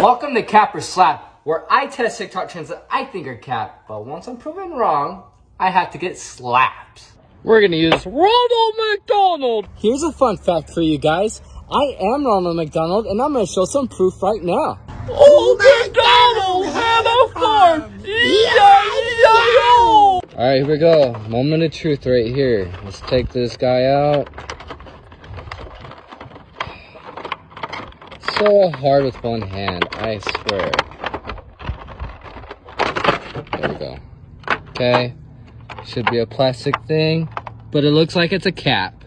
Welcome to Cap or Slap, where I test TikTok trends that I think are cap, but once I'm proven wrong, I have to get slapped. We're gonna use Ronald McDonald. Here's a fun fact for you guys. I am Ronald McDonald, and I'm gonna show some proof right now. Old MacDonald had a farm. E-I-E-I-O. All right, here we go. Moment of truth right here. Let's take this guy out. So hard with one hand, I swear. There we go. Okay. Should be a plastic thing, but it looks like it's a cap.